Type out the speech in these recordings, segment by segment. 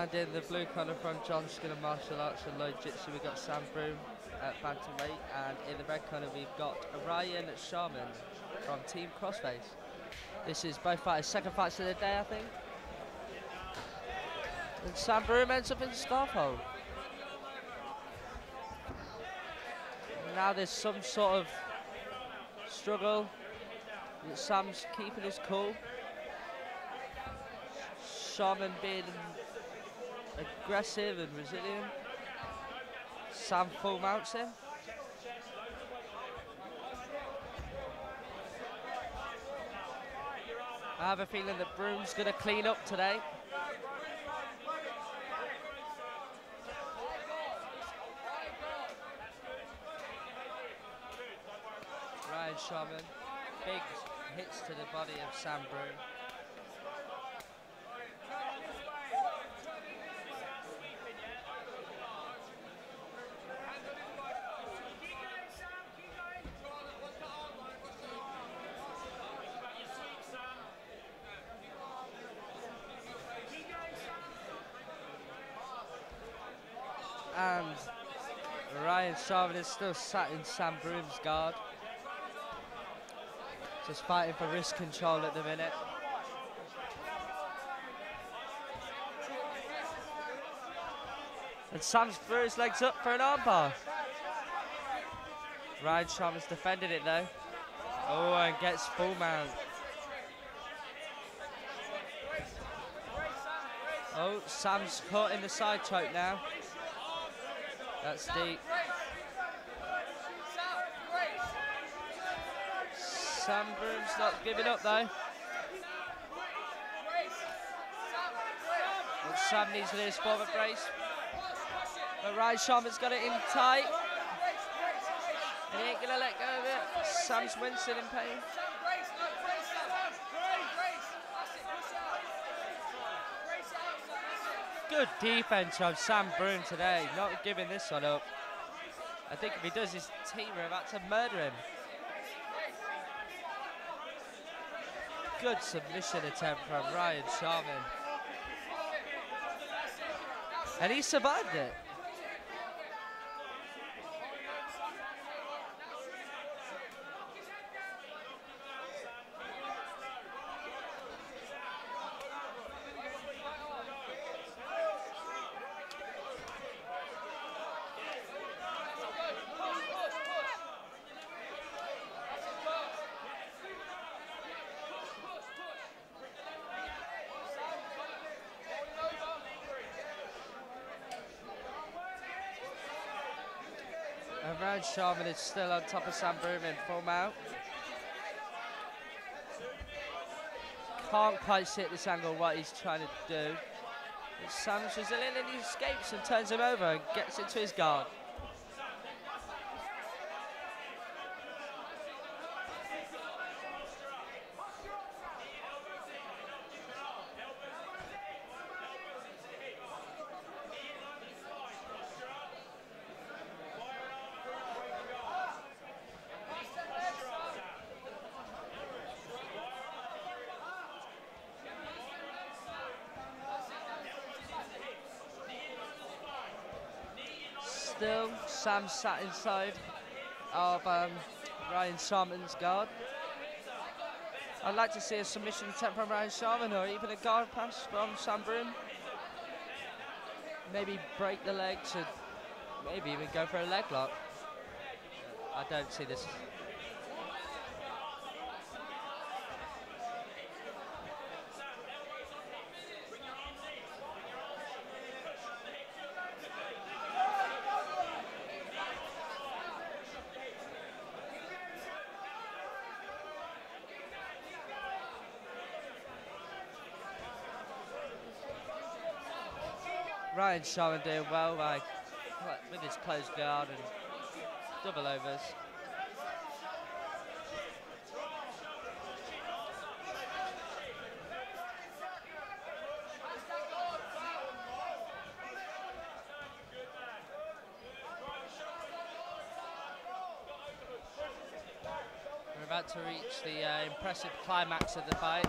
And in the blue corner from John Skinner Martial Arts and Lloyd Jitsu, we've got Sam Broom at Bantamweight. And in the red corner, we've got Ryan Sharman from Team Crossface. This is both fighters' second fights of the day, I think. And Sam Broom ends up in hold. Now there's some sort of struggle. Sam's keeping his cool. Sharman being aggressive and resilient. Sam full mounts him. I have a feeling that Broom's going to clean up today. Ryan Sharman, big hits to the body of Sam Broom. And Ryan Sharman is still sat in Sam Broom's guard. Just fighting for wrist control at the minute. And Sam's threw his legs up for an armbar. Ryan Sharman's defended it though. Oh, and gets full mount. Oh, Sam's caught in the side choke now. That's deep. Sam Broom's not giving up though. Sam needs to do his forward brace. But Ryan Sharman's got it in tight. And he ain't gonna let go of it. Sam's wincing in pain. Good defense from Sam Broom today, not giving this one up. I think if he does, his team are about to murder him. Good submission attempt from Ryan Sharman. And he survived it. Sharman is still on top of Sam in full mount. Can't quite see at this angle what he's trying to do. But Sam's resilient and he escapes and turns him over and gets into his guard. Still, Sam sat inside of um, Ryan Sharman's guard. I'd like to see a submission attempt from Ryan Sharman or even a guard pass from Sam Broom. Maybe break the leg to maybe even go for a leg lock. I don't see this. Ryan Sharman doing well by with his closed guard and double overs. We're about to reach the uh, impressive climax of the fight,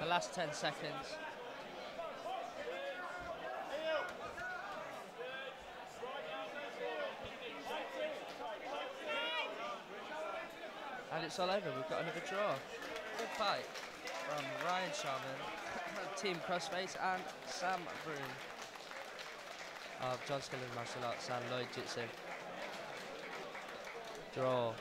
the last 10 seconds. It's all over. We've got another draw. Good fight from Ryan Sharman, Team Crossface, and Sam Broom of John Skillen Martial Arts and Lloyd Jitsu. Draw.